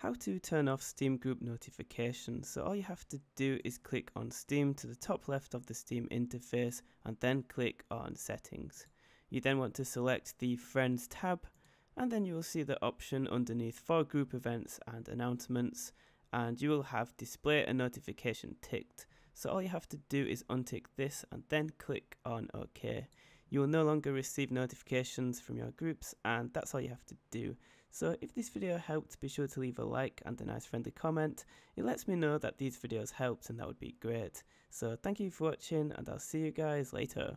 how to turn off Steam group notifications. So all you have to do is click on Steam to the top left of the Steam interface and then click on settings. You then want to select the friends tab and then you will see the option underneath for group events and announcements and you will have display a notification ticked. So all you have to do is untick this and then click on OK you will no longer receive notifications from your groups and that's all you have to do. So if this video helped, be sure to leave a like and a nice friendly comment. It lets me know that these videos helped and that would be great. So thank you for watching and I'll see you guys later.